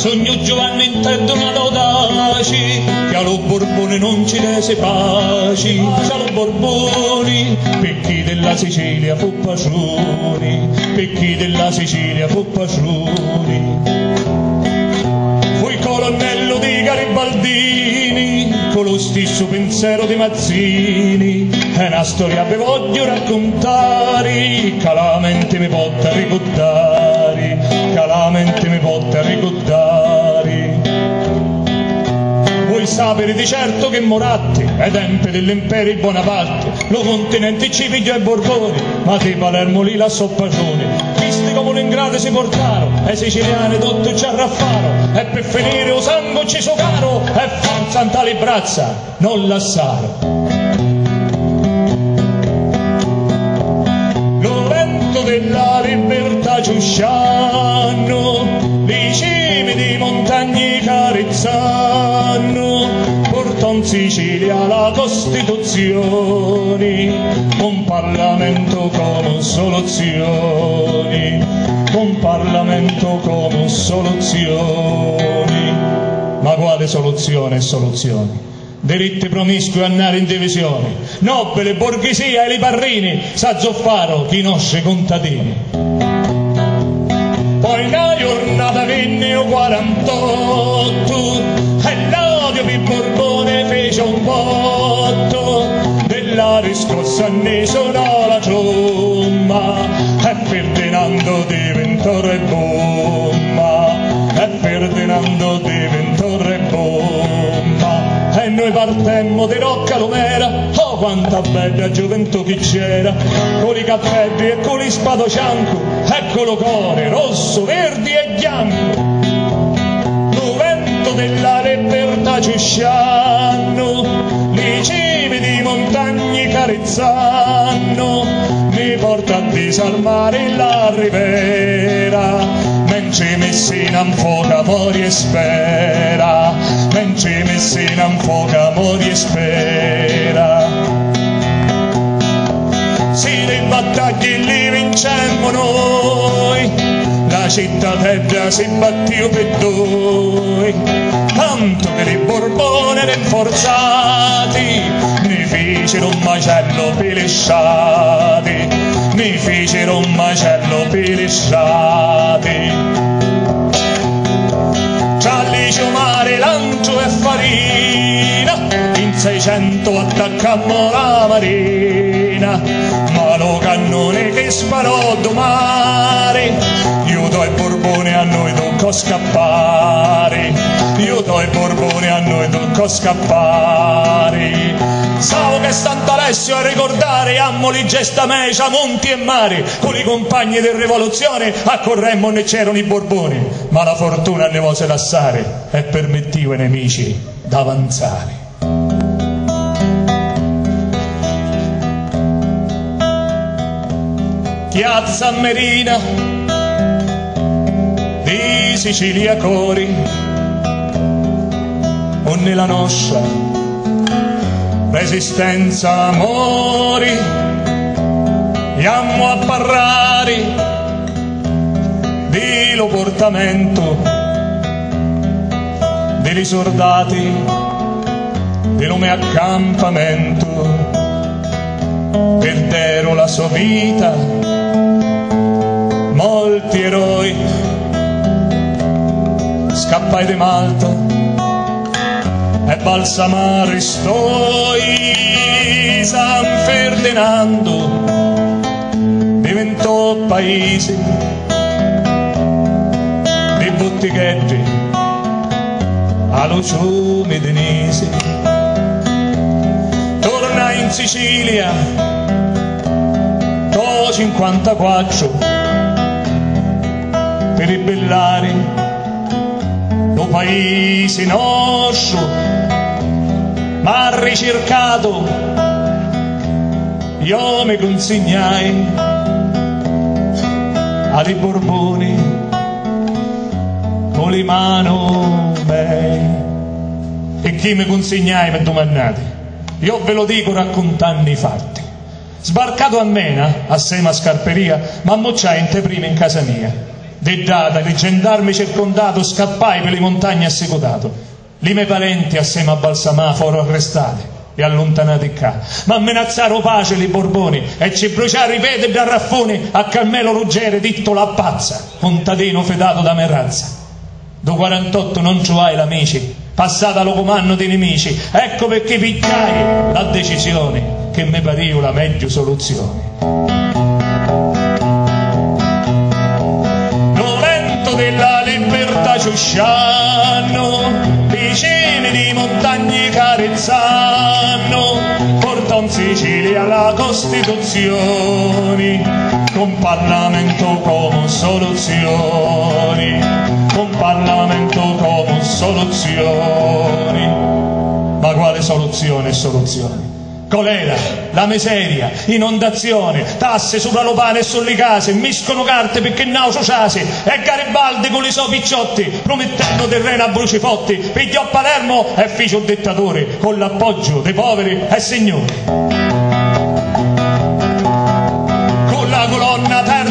Sogno Giovanni intendo una audaci, che allo Borbone non ci rese paci, c'è allo Borboni, per chi della Sicilia fu pacioni, per chi della Sicilia fu pacioni. Fu il colonnello di Garibaldini, con lo stesso pensiero di Mazzini, è una storia che voglio raccontare, che la mente mi porta a ricordare, che la mente mi porta a ricordare. Sapere di certo che Moratti, ai tempi dell'impero Bonaparte, lo continente ci pigliò ai Borboni, ma di Palermo lì la soppagione. Visti come l'ingrate si portarono, ai siciliani tutto ci arraffaro, e per finire o sangue ci so caro, e fan santa librazza, non lassaro. Lo vento della libertà ci usciano, i cimi di montagne carezzano, in Sicilia la Costituzione, un Parlamento con soluzioni, un Parlamento con soluzioni. Ma quale soluzione e soluzioni? Diritti promiscui andare in divisione, nobile borghesia e li parrini, sa zoffaro chi nosce contadini. Poi una giornata venne io 48 e di Fece un botto della riscossa ne sonò la ciomma e Ferdinando diventò re bomba e Ferdinando diventò re bomba. E noi partemmo di Rocca Lumera oh quanta bella gioventù che c'era con i cappelli e con i spadocianco eccolo core rosso, verdi e bianco della libertà ci usciano i cimi di montagne carezzano mi porta a disarmare la rivera mentre Messina infoca mori e spera mentre Messina infoca mori e spera. Sì le battaglie li vincemmo noi città terra si battiu per noi. Tanto che i Borbone rinforzati ne fecero un macello pelesciati ne fecero un macello pelesciati tra licio mare, lancio e farina, in 600 attaccammo la marina, ma lo cannone che sparò domani, scappare, io do il Borbone a noi toccò scappare. Sao che Sant'Alessio a ricordare ammoli gesta mecia, monti e mari, con i compagni di rivoluzione accorremmo e c'erano i Borboni, ma la fortuna ne vose lassare e permettiva ai nemici d'avanzare. Piazza Merina di Sicilia Cori, o nella nostra resistenza amori, andiamo a parlare di lo portamento dei soldati del nome accampamento perdero la sua vita. Molti eroi scappai di Malta e balsamare stoi San Ferdinando. Diventò paese di bottighetti allo ciume denese torna in Sicilia do 54 per ribellare lo paese nostro ma ricercato io mi consegnai ai Borboni con le mani miei e chi mi consegnai mi domandate? Io ve lo dico raccontando i fatti. Sbarcato a Mena assieme a Scarperia ma mocciai in te prima in casa mia De data, di gendarmi circondato, scappai per le montagne assecotato. Li miei parenti assieme a Balsamà furono arrestati e allontanati qua. Ma amenazzarono pace li Borboni e ci bruciarono i pedri da raffoni a Carmelo Ruggere, ditto la pazza, contadino fedato da merazza. Do 48 non trovai l'amici, passata lo comando dei nemici, ecco perché picchiai la decisione che mi pariva la meglio soluzione. Ciusciano, vicini di montagne carezzano, porta in Sicilia la Costituzione, con Parlamento come soluzioni, con Parlamento come soluzioni. Ma quale soluzione e soluzioni? Colera, la miseria, inondazione, tasse sulla lopane e sulle case, miscono carte perché nauso ciasi, e Garibaldi con i suoi picciotti, promettendo terreno a brucifotti, pigliò Palermo e fece un dittatore, con l'appoggio dei poveri e signori.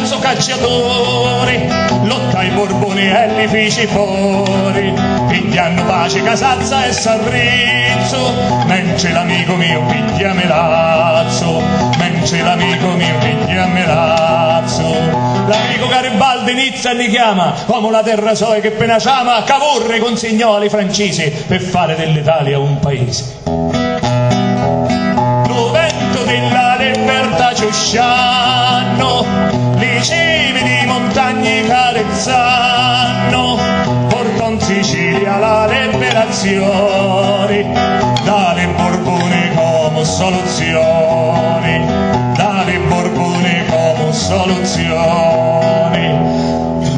Terzo cacciatore lotta i Borboni e li feci fuori. Pigliano pace Casazza e Sarrizzo mentre l'amico mio piglia Melazzo mentre l'amico mio piglia Melazzo. L'amico Garibaldi inizia e li chiama come la terra soia che appena chiama Cavourre consegnò ai francesi per fare dell'Italia un paese. Vento della libertà ci usciano, le cime di montagne carezzano, portò in Sicilia la liberazione, dalle Borbone come soluzione, dalle Borbone come soluzione.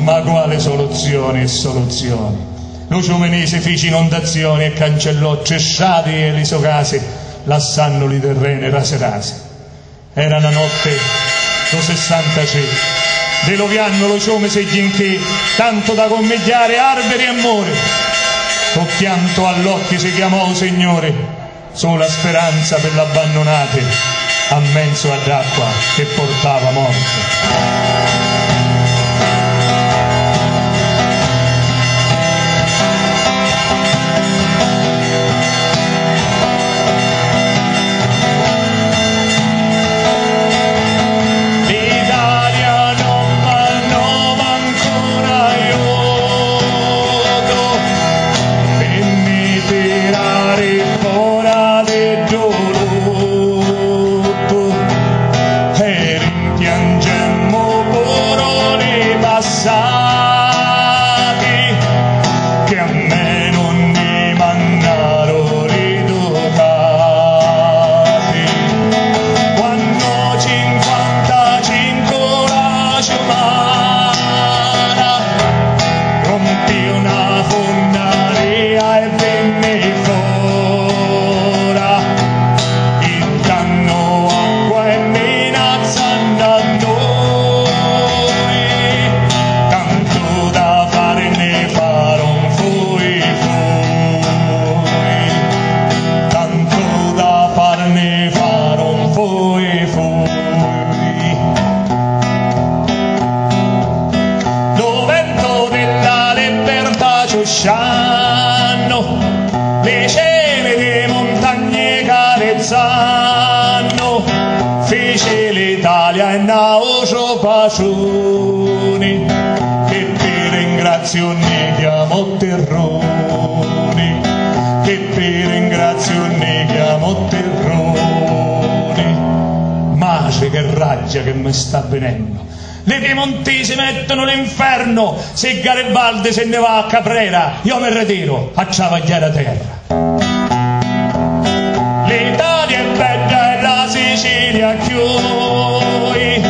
Ma quale soluzione e soluzione? Lucio Menese fece inondazioni e cancellò cessati e li socasi lassanno li terrene raserase. Era una notte do 66, de Loviano lo ciome segginché, tanto da commediare alberi e amore. O chianto all'occhio si chiamò Signore, sola speranza per l'abbandonate, a ad acqua che portava morte. Bacioni. Che ti ringrazio ne chiamo terroni che ti ringrazio ne chiamo terroni mace che raggia che mi sta venendo. Le piemontesi mettono l'inferno. Se Garibaldi se ne va a Caprera io mi ritiro a travagliare a terra. l'Italia è bella e la Sicilia chiude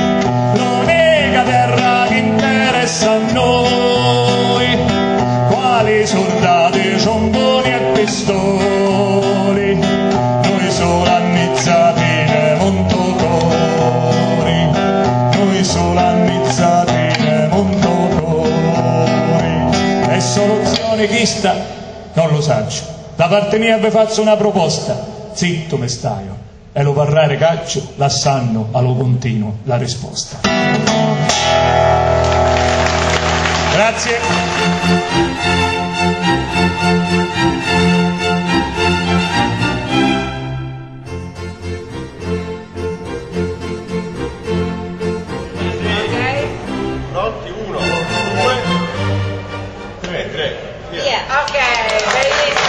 interessa a noi, quali soldati, ciondoni e pistoli, noi solo annizzati ne montotori, noi solo annizzati ne montotori. E soluzione chi sta? Non lo saggio. Da parte mia vi faccio una proposta, zitto me staio e lo varrà ragazzo, la sanno, allo continuo, la risposta. Grazie. Okay, ladies